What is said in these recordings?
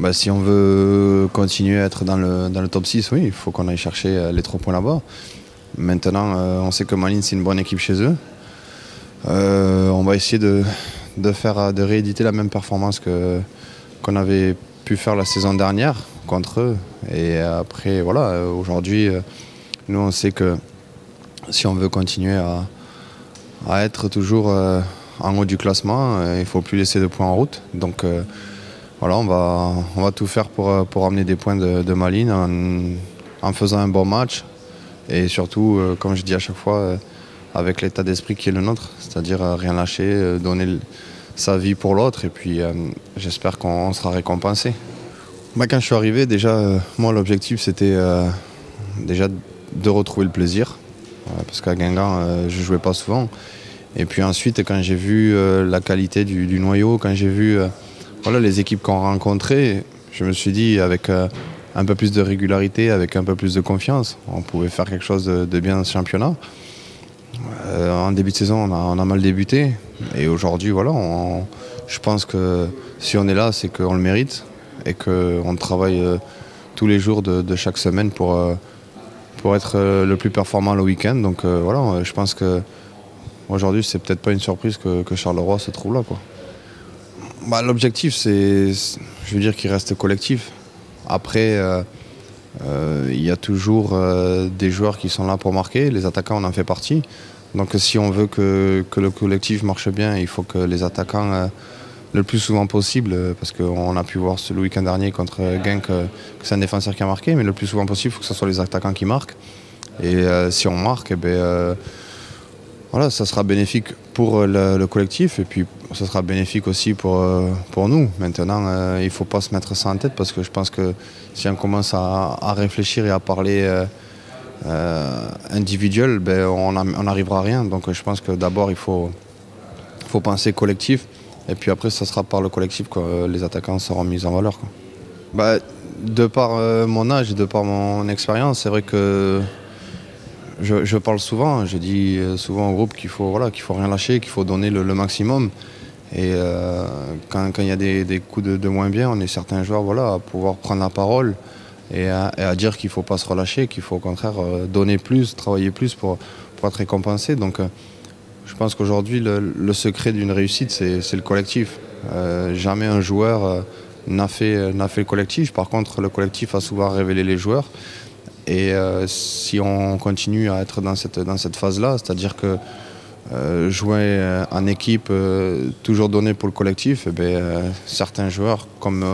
bah, Si on veut continuer à être dans le, dans le top 6, oui, il faut qu'on aille chercher les trois points là-bas. Maintenant, on sait que Malines, c'est une bonne équipe chez eux. on va essayer de, de, faire, de rééditer la même performance qu'on avait pu faire la saison dernière contre eux. Et après, voilà, aujourd'hui, nous, on sait que si on veut continuer à, à être toujours euh, en haut du classement, euh, il ne faut plus laisser de points en route. Donc euh, voilà, on va, on va tout faire pour, pour amener des points de, de Malines en, faisant un bon match. Et surtout, comme je dis à chaque fois, avec l'état d'esprit qui est le nôtre, c'est-à-dire rien lâcher, donner sa vie pour l'autre. Et puis j'espère qu'on sera récompensé. Moi, quand je suis arrivé, déjà, moi, l'objectif, c'était déjà de retrouver le plaisir. Parce qu'à Guingamp, je jouais pas souvent. Et puis ensuite, quand j'ai vu euh, la qualité du, noyau, quand j'ai vu euh, voilà, les équipes qu'on rencontrait, je me suis dit, avec euh, un peu plus de régularité, avec un peu plus de confiance, on pouvait faire quelque chose de, bien ce championnat. en début de saison, on a, mal débuté. Et aujourd'hui, voilà, je pense que si on est là, c'est qu'on le mérite et qu'on travaille tous les jours de, chaque semaine pour, pour être le plus performant le week-end. Donc voilà, je pense que Aujourd'hui, c'est peut-être pas une surprise que, Charleroi se trouve là. Bah, l'objectif, c'est, je veux dire, qu'il reste collectif. Après, euh, euh, il y a toujours euh, des joueurs qui sont là pour marquer. Les attaquants, on en fait partie. Donc, si on veut que, le collectif marche bien, il faut que les attaquants, le plus souvent possible, parce qu'on a pu voir ce, week-end dernier contre Genk que c'est un défenseur qui a marqué, mais le plus souvent possible, il faut que ce soit les attaquants qui marquent. Et si on marque, eh ben, voilà, ça sera bénéfique pour euh, le, collectif et puis ça sera bénéfique aussi pour, euh, pour nous. Maintenant, euh, il ne faut pas se mettre ça en tête parce que je pense que si on commence à, réfléchir et à parler individuel, ben, on n'arrivera à rien. Donc je pense que d'abord, il faut, faut penser collectif et puis après, ça sera par le collectif que les attaquants seront mis en valeur. Bah, de par mon âge et de par mon expérience, c'est vrai que je, parle souvent, je dis euh, souvent au groupe qu'il faut, voilà, qu'il faut rien lâcher, qu'il faut donner le, maximum. Et euh, quand il y a des, coups de, moins bien, on est certains joueurs voilà, à pouvoir prendre la parole et à, dire qu'il ne faut pas se relâcher, qu'il faut au contraire euh, donner plus, travailler plus pour, être récompensé. Donc je pense qu'aujourd'hui, le, secret d'une réussite, c'est le collectif. jamais un joueur n'a fait, fait le collectif. Par contre, le collectif a souvent révélé les joueurs. Et euh, si on continue à être dans cette, dans cette phase-là, c'est-à-dire que euh, jouer euh, en équipe, toujours donné pour le collectif, eh bien, certains joueurs, comme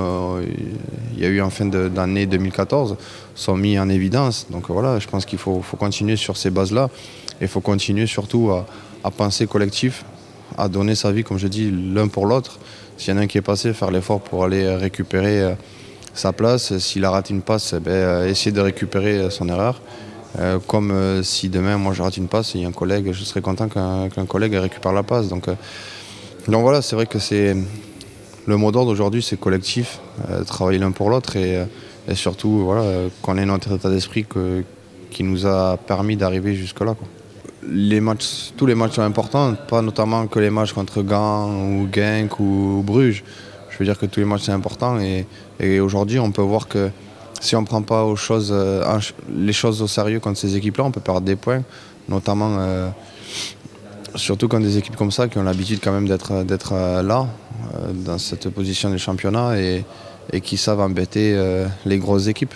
il y a eu en fin d'année 2014, sont mis en évidence. Donc voilà, je pense qu'il faut, faut, continuer sur ces bases-là. Et il faut continuer surtout à, à, penser collectif, à donner sa vie, comme je dis, l'un pour l'autre. S'il y en a un qui est passé, faire l'effort pour aller récupérer sa place. S'il a raté une passe, eh ben, euh, essayer de récupérer son erreur. Euh, comme euh, si demain, moi, je rate une passe, il y a un collègue, je serais content qu'un collègue récupère la passe. Donc, donc voilà, c'est vrai que c'est le mot d'ordre aujourd'hui, c'est collectif, travailler l'un pour l'autre et, surtout voilà, qu'on ait notre état d'esprit qui nous a permis d'arriver jusque-là. Tous les matchs sont importants, pas notamment que les matchs contre Gand ou Genk ou Bruges. Je veux dire que tous les matchs c'est important et, aujourd'hui on peut voir que si on ne prend pas aux choses, euh, les choses au sérieux contre ces équipes-là, on peut perdre des points, notamment euh, surtout quand des équipes comme ça qui ont l'habitude quand même d'être euh, là, dans cette position du championnat et, et qui savent embêter les grosses équipes.